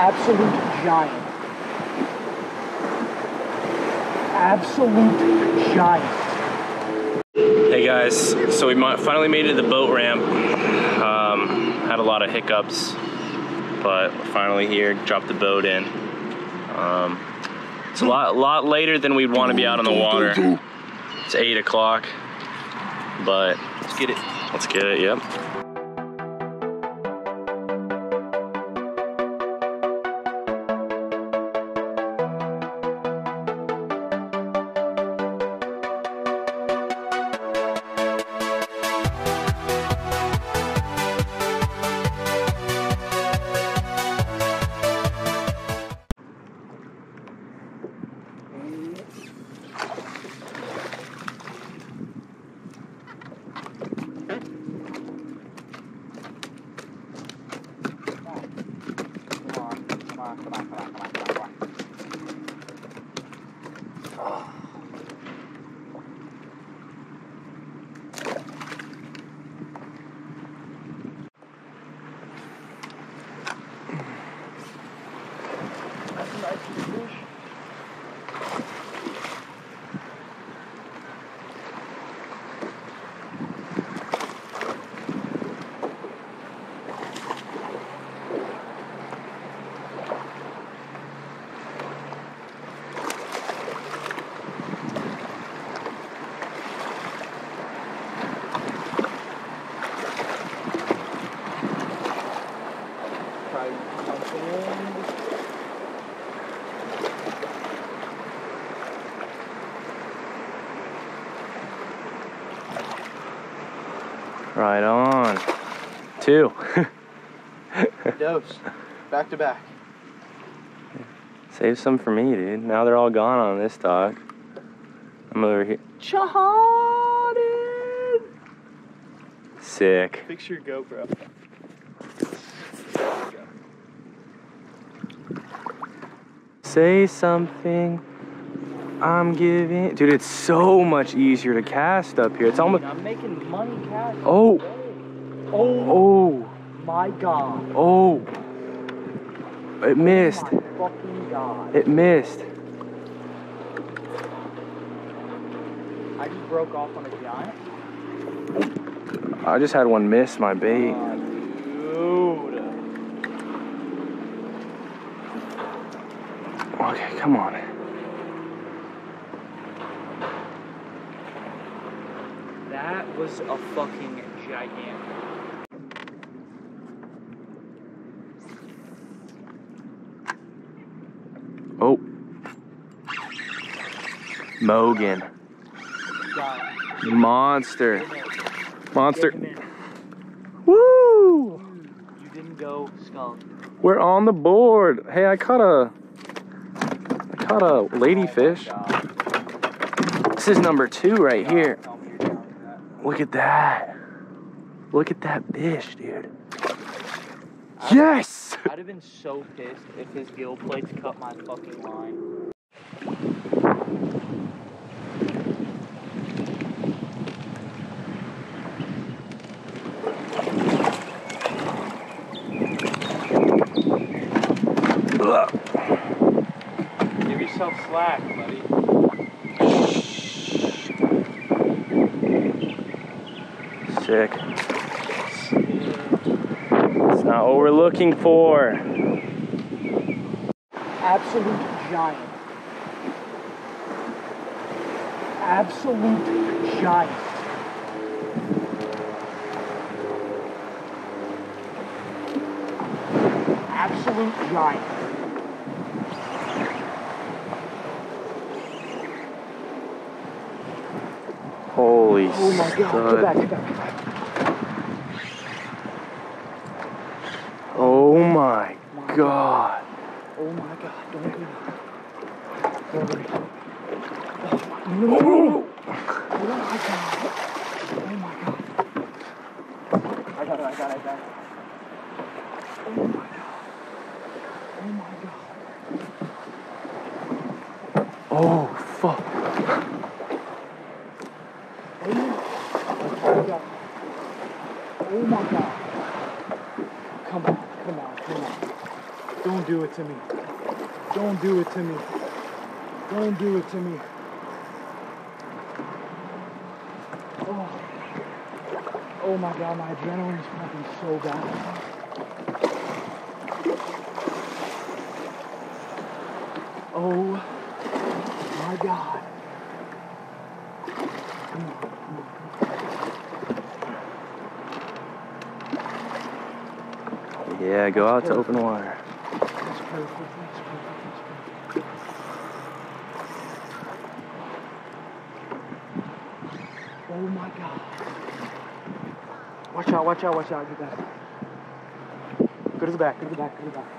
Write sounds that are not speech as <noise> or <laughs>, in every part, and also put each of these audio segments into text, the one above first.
Absolute giant. Absolute giant. Hey guys, so we finally made it to the boat ramp. Um, had a lot of hiccups, but we're finally here. Dropped the boat in. Um, it's a lot, lot later than we'd want to be out on the water. It's eight o'clock, but let's get it. Let's get it. Yep. Right on. Two. Dose. Back to back. Save some for me, dude. Now they're all gone on this dock. I'm over here. Chahaded! Sick. Fix your GoPro. Say something. I'm giving. Dude, it's so much easier to cast up here. It's almost. I'm making money cash. Oh. Oh Oh. my god. Oh. It missed. Oh fucking god. It missed. I just broke off on a giant. I just had one miss my bait. Uh, Dude. Okay, come on. that was a fucking gigantic. Oh. Mogan. Monster. Monster. Woo! You didn't go skunk. We're on the board. Hey, I caught a. I caught a ladyfish. Oh this is number two right here. Oh Tell me you're down with that. Look at that. Look at that fish, dude. Yes! I'd have been so pissed if his gill plates cut my fucking line. It's not what we're looking for. Absolute giant. Absolute giant. Absolute giant. Holy Oh my god, get back, get back, get back. Oh my god. Oh my god, don't go. Don't go. Oh my, no. Oh my god. Oh. Oh my god. I got it, I got it, I got it. Oh my god. Oh my god. Oh fuck. Oh Oh my god. Come on, come on, come on. Don't do it to me. Don't do it to me. Don't do it to me. Oh. Oh my god, my adrenaline is pumping so bad. Oh my god. Come on, come on. Yeah, go out to open water. Oh my god. Watch out, watch out, watch out. Get back. Go to the back, go to the back, go to the back.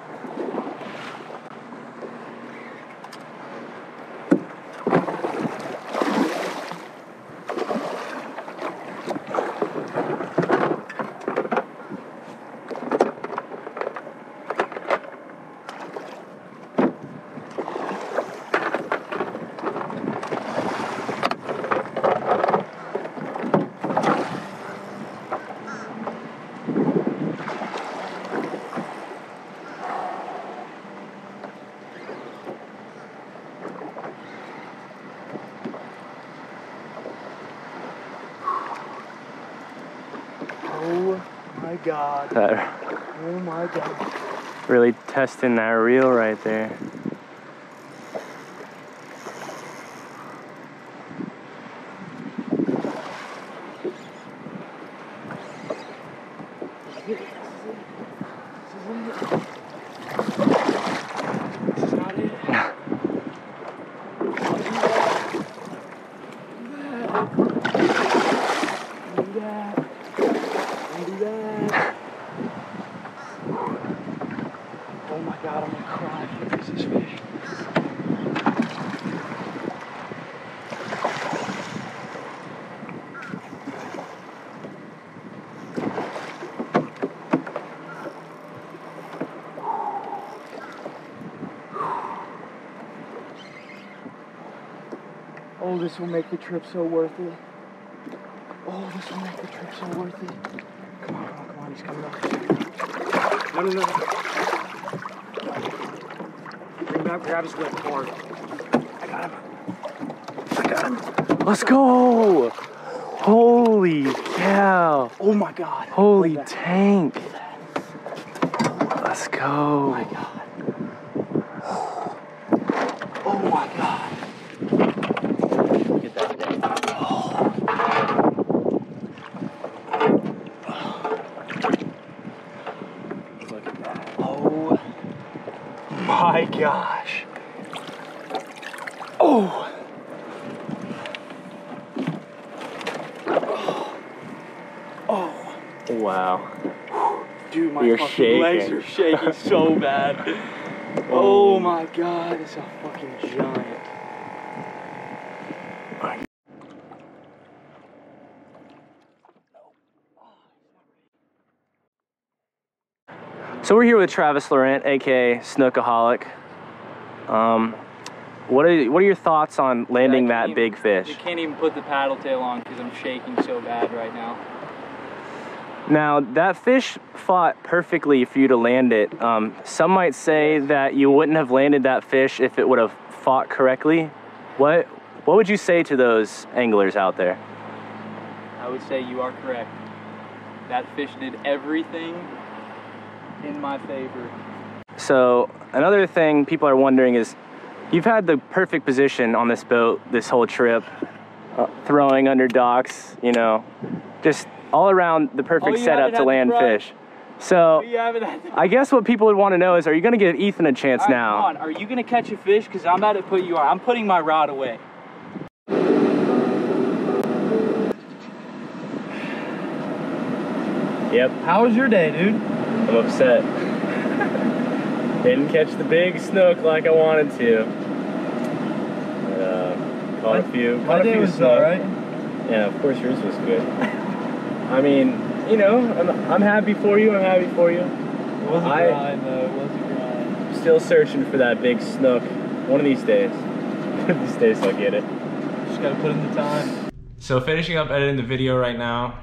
Oh my god. That Oh my god. really testing that reel right there. This is not it. Don't do that. Don't do that. Oh my god, I'm gonna cry if he takes this fish. Oh, this will make the trip so worth it. Oh, this will make the trip so worth it. Come on, come on, come on, he's coming up. No, no, no. Bring back, grab his whip hard. I got him. I got him. Let's go! Holy cow! Oh my god. Holy tank! Let's go. Oh my god. Oh my god. Look at that thing. Look at that. Oh my gosh. Oh. Oh. Wow. Dude, my You're fucking legs are shaking so bad. <laughs> Oh my god, it's a fucking giant. So we're here with Travis Laurent, aka Snookaholic. Um, what are what are your thoughts on landing I that can't big fish? I can't even put the paddle tail on because I'm shaking so bad right now. Now that fish fought perfectly for you to land it. Um, some might say that you wouldn't have landed that fish if it would have fought correctly. What what would you say to those anglers out there? I would say you are correct. That fish did everything in my favor. So another thing people are wondering is, you've had the perfect position on this boat this whole trip, uh, throwing under docks, you know, just all around the perfect you setup to land front. fish. So You haven't had to- I guess what people would want to know is, are you going to give Ethan a chance All right, now? Come on, are you gonna catch a fish? Because I'm about to put you on. I'm putting my rod away. Yep, How was your day, dude? I'm upset. <laughs> Didn't catch the big snook like I wanted to. Uh, caught a few. My a day few was snook. alright. Yeah, of course yours was good. <laughs> I mean, you know, I'm, I'm happy for you. I'm happy for you. It was a I- grind, though. It was a grind. Still searching for that big snook. One of these days. One <laughs> of these days I'll get it. Just gotta put in the time. So finishing up editing the video right now,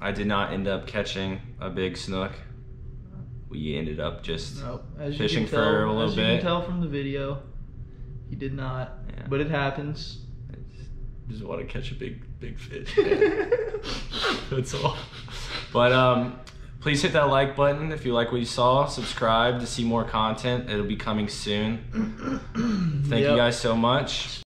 I did not end up catching a big snook. we ended up just Nope. As Fishing you can tell, for a little as you can tell from the video, he did not. Yeah. But it happens. just want to catch a big big fish. <laughs> <laughs> That's all. But um, please hit that like button if you like what you saw. Subscribe to see more content. It'll be coming soon. Thank you guys so much.